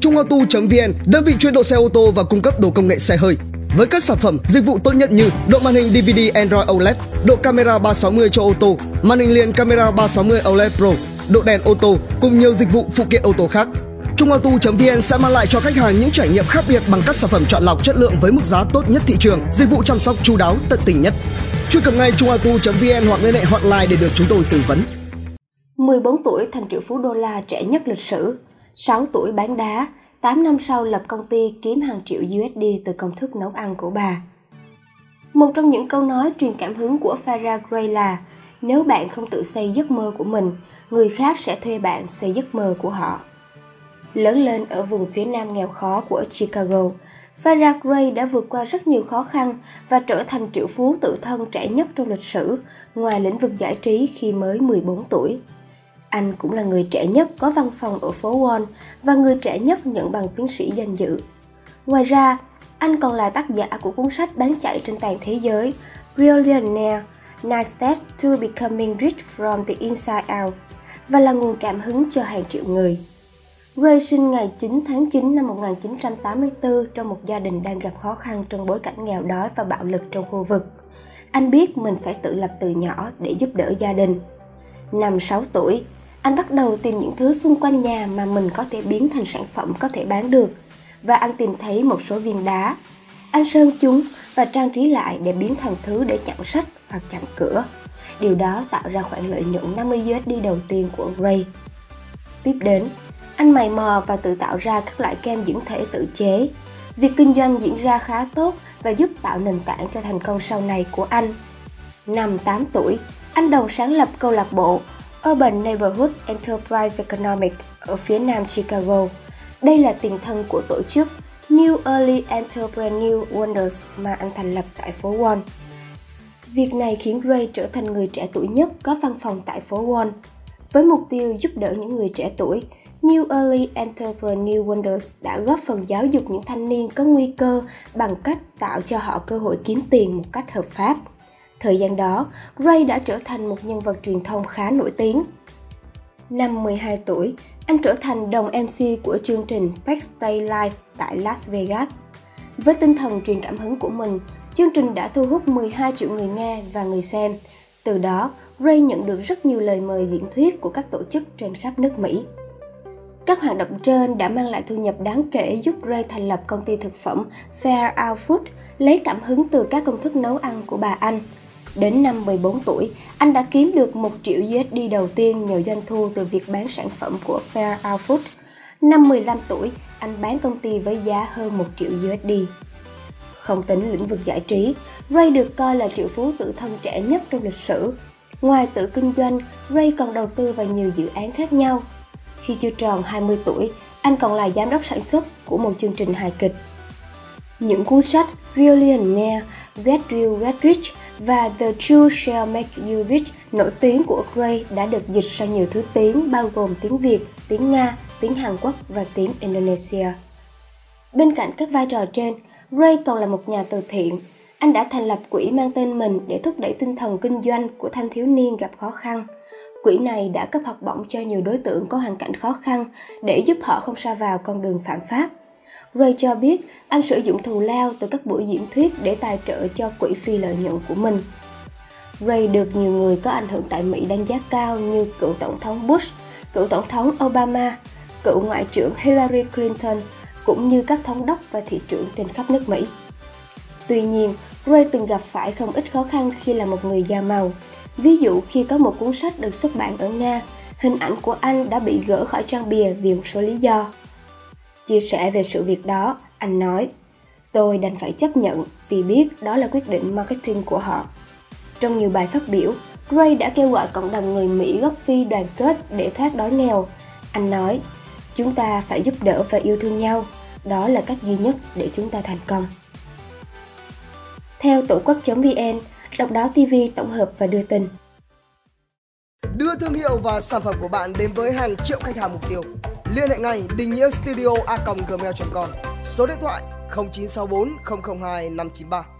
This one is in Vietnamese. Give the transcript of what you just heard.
Trung Auto.vn, đơn vị chuyên độ xe ô tô và cung cấp đồ công nghệ xe hơi. Với các sản phẩm, dịch vụ tốt nhất như độ màn hình DVD Android OLED, độ camera 360 cho ô tô, màn hình liền camera 360 OLED Pro, độ đèn ô tô cùng nhiều dịch vụ phụ kiện ô tô khác. Trung Auto.vn sẽ mang lại cho khách hàng những trải nghiệm khác biệt bằng các sản phẩm chọn lọc chất lượng với mức giá tốt nhất thị trường, dịch vụ chăm sóc chu đáo tận tình nhất. Truy cập ngay trungauto.vn hoặc liên hệ hotline để được chúng tôi tư vấn. 14 tuổi thành triệu phú đô la trẻ nhất lịch sử, 6 tuổi bán đá, 8 năm sau lập công ty kiếm hàng triệu USD từ công thức nấu ăn của bà. Một trong những câu nói truyền cảm hứng của Farah Gray là nếu bạn không tự xây giấc mơ của mình, người khác sẽ thuê bạn xây giấc mơ của họ. Lớn lên ở vùng phía nam nghèo khó của Chicago, Farah Gray đã vượt qua rất nhiều khó khăn và trở thành triệu phú tự thân trẻ nhất trong lịch sử, ngoài lĩnh vực giải trí khi mới 14 tuổi. Anh cũng là người trẻ nhất có văn phòng ở phố Wall và người trẻ nhất nhận bằng tiến sĩ danh dự. Ngoài ra, anh còn là tác giả của cuốn sách bán chạy trên toàn thế giới Billionaire, Nine Steps to Becoming Rich from the Inside Out và là nguồn cảm hứng cho hàng triệu người. Ray sinh ngày 9 tháng 9 năm 1984 trong một gia đình đang gặp khó khăn trong bối cảnh nghèo đói và bạo lực trong khu vực. Anh biết mình phải tự lập từ nhỏ để giúp đỡ gia đình. Năm 6 tuổi, anh bắt đầu tìm những thứ xung quanh nhà mà mình có thể biến thành sản phẩm có thể bán được và anh tìm thấy một số viên đá. Anh sơn chúng và trang trí lại để biến thành thứ để chặn sách hoặc chặn cửa. Điều đó tạo ra khoản lợi nhuận 50 USD đầu tiên của Ray. Tiếp đến, anh mày mò và tự tạo ra các loại kem dưỡng thể tự chế. Việc kinh doanh diễn ra khá tốt và giúp tạo nền tảng cho thành công sau này của anh. Năm 8 tuổi, anh đồng sáng lập câu lạc bộ Urban Neighborhood Enterprise Economic ở phía nam Chicago. Đây là tình thân của tổ chức New Early Entrepreneur Wonders mà anh thành lập tại phố Wall. Việc này khiến Ray trở thành người trẻ tuổi nhất có văn phòng tại phố Wall. Với mục tiêu giúp đỡ những người trẻ tuổi, New Early Entrepreneur Wonders đã góp phần giáo dục những thanh niên có nguy cơ bằng cách tạo cho họ cơ hội kiếm tiền một cách hợp pháp. Thời gian đó, Ray đã trở thành một nhân vật truyền thông khá nổi tiếng. Năm 12 tuổi, anh trở thành đồng MC của chương trình Backstage Live tại Las Vegas. Với tinh thần truyền cảm hứng của mình, chương trình đã thu hút 12 triệu người nghe và người xem. Từ đó, Ray nhận được rất nhiều lời mời diễn thuyết của các tổ chức trên khắp nước Mỹ. Các hoạt động trên đã mang lại thu nhập đáng kể giúp Ray thành lập công ty thực phẩm Fair Out Food, lấy cảm hứng từ các công thức nấu ăn của bà anh. Đến năm 14 tuổi, anh đã kiếm được 1 triệu USD đầu tiên nhờ doanh thu từ việc bán sản phẩm của Fair Out Food. Năm 15 tuổi, anh bán công ty với giá hơn 1 triệu USD. Không tính lĩnh vực giải trí, Ray được coi là triệu phú tự thân trẻ nhất trong lịch sử. Ngoài tự kinh doanh, Ray còn đầu tư vào nhiều dự án khác nhau. Khi chưa tròn 20 tuổi, anh còn là giám đốc sản xuất của một chương trình hài kịch. Những cuốn sách Billionaire, Get Real Get Rich và The Truth Shall Make You Rich nổi tiếng của Gray đã được dịch sang nhiều thứ tiếng bao gồm tiếng Việt, tiếng Nga, tiếng Hàn Quốc và tiếng Indonesia. Bên cạnh các vai trò trên, Gray còn là một nhà từ thiện. Anh đã thành lập quỹ mang tên mình để thúc đẩy tinh thần kinh doanh của thanh thiếu niên gặp khó khăn. Quỹ này đã cấp học bổng cho nhiều đối tượng có hoàn cảnh khó khăn để giúp họ không sa vào con đường phạm pháp. Ray cho biết anh sử dụng thù lao từ các buổi diễn thuyết để tài trợ cho quỹ phi lợi nhuận của mình. Ray được nhiều người có ảnh hưởng tại Mỹ đánh giá cao như cựu tổng thống Bush, cựu tổng thống Obama, cựu ngoại trưởng Hillary Clinton, cũng như các thống đốc và thị trưởng trên khắp nước Mỹ. Tuy nhiên, Ray từng gặp phải không ít khó khăn khi là một người da màu. Ví dụ khi có một cuốn sách được xuất bản ở Nga, hình ảnh của anh đã bị gỡ khỏi trang bìa vì một số lý do. Chia sẻ về sự việc đó, anh nói, tôi đành phải chấp nhận vì biết đó là quyết định marketing của họ. Trong nhiều bài phát biểu, Ray đã kêu gọi cộng đồng người Mỹ gốc Phi đoàn kết để thoát đói nghèo. Anh nói, chúng ta phải giúp đỡ và yêu thương nhau, đó là cách duy nhất để chúng ta thành công. Theo tổ quốc.vn, độc đáo TV tổng hợp và đưa tin. Đưa thương hiệu và sản phẩm của bạn đến với hàng triệu khách hàng mục tiêu. Liên hệ ngay Đình Nghĩa Studio a gmail.com Số điện thoại 0964 002 593